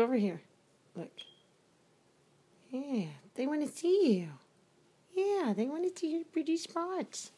over here. Look. Yeah, they want to see you. Yeah, they want to see your pretty spots.